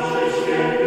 是宣。